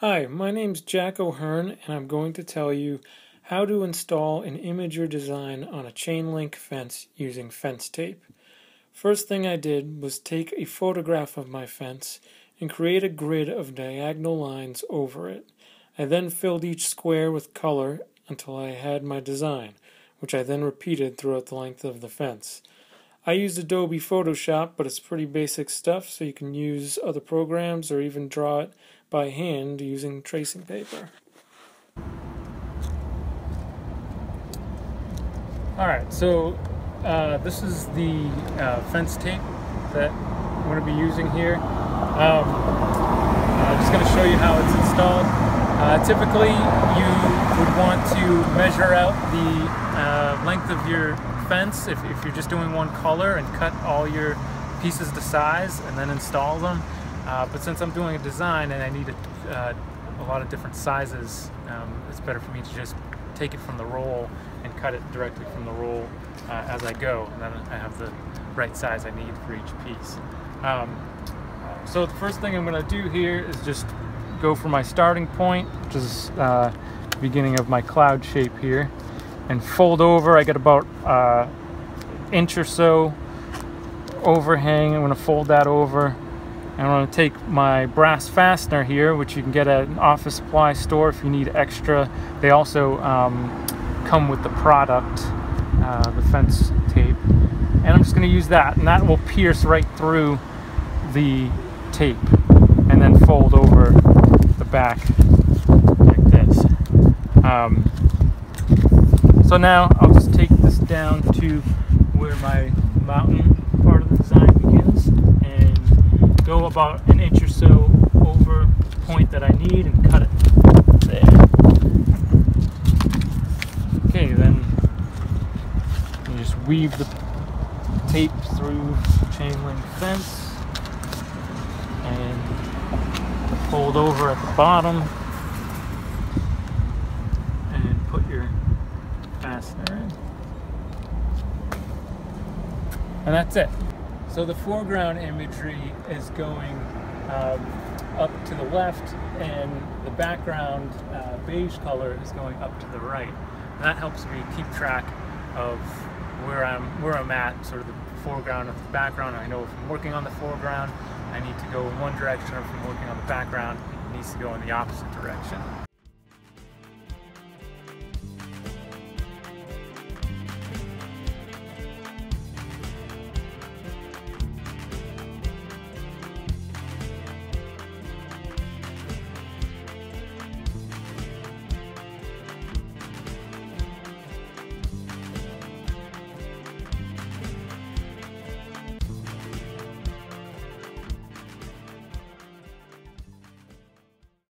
Hi, my name's Jack O'Hearn, and I'm going to tell you how to install an Imager design on a chain link fence using fence tape. First thing I did was take a photograph of my fence and create a grid of diagonal lines over it. I then filled each square with color until I had my design, which I then repeated throughout the length of the fence. I used Adobe Photoshop, but it's pretty basic stuff, so you can use other programs or even draw it by hand using tracing paper. Alright, so uh, this is the uh, fence tape that I'm going to be using here. Um, I'm just going to show you how it's installed. Uh, typically, you would want to measure out the uh, length of your fence if, if you're just doing one color and cut all your pieces to size and then install them. Uh, but since I'm doing a design and I need a, uh, a lot of different sizes, um, it's better for me to just take it from the roll and cut it directly from the roll uh, as I go. And then I have the right size I need for each piece. Um, so the first thing I'm going to do here is just go for my starting point, which is uh, beginning of my cloud shape here and fold over. I get about uh, inch or so overhang. I'm going to fold that over. And I'm going to take my brass fastener here, which you can get at an office supply store if you need extra. They also um, come with the product, uh, the fence tape. And I'm just going to use that, and that will pierce right through the tape and then fold over the back like this. Um, so now I'll just take this down to where my mountain part of the design begins about an inch or so over the point that I need and cut it there. Okay, then you just weave the tape through the chain link fence and fold over at the bottom and put your fastener in. And that's it. So the foreground imagery is going um, up to the left and the background uh, beige color is going up to the right. And that helps me keep track of where I'm where I'm at, sort of the foreground and the background. I know if I'm working on the foreground, I need to go in one direction. If I'm working on the background, it needs to go in the opposite direction.